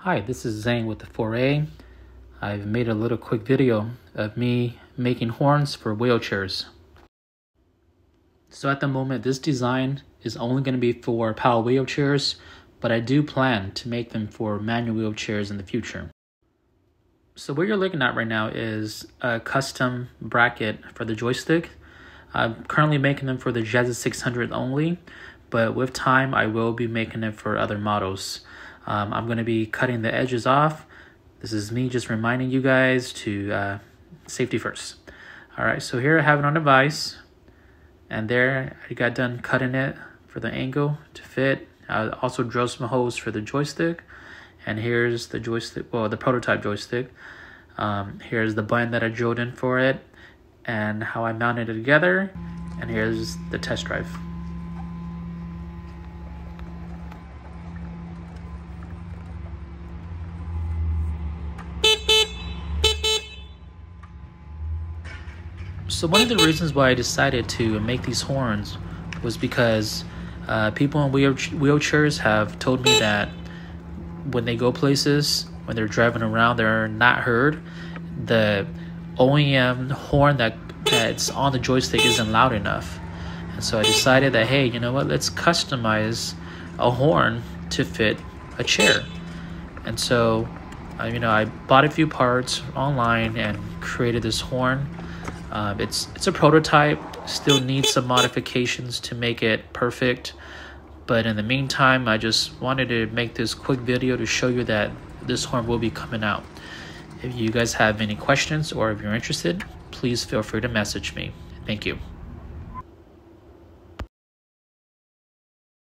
Hi, this is Zane with the 4A. I've made a little quick video of me making horns for wheelchairs. So at the moment, this design is only going to be for power wheelchairs, but I do plan to make them for manual wheelchairs in the future. So what you're looking at right now is a custom bracket for the joystick. I'm currently making them for the Jazzy 600 only, but with time I will be making it for other models. Um, I'm going to be cutting the edges off. This is me just reminding you guys to uh, safety first. All right, so here I have it on the vise. And there I got done cutting it for the angle to fit. I also drilled some holes for the joystick. And here's the joystick, well, the prototype joystick. Um, here's the button that I drilled in for it and how I mounted it together. And here's the test drive. So one of the reasons why I decided to make these horns was because uh, people in wheel wheelchairs have told me that when they go places, when they're driving around, they're not heard. The OEM horn that that's on the joystick isn't loud enough, and so I decided that hey, you know what? Let's customize a horn to fit a chair. And so, uh, you know, I bought a few parts online and created this horn um, it's it's a prototype, still needs some modifications to make it perfect. But in the meantime, I just wanted to make this quick video to show you that this horn will be coming out. If you guys have any questions or if you're interested, please feel free to message me. Thank you.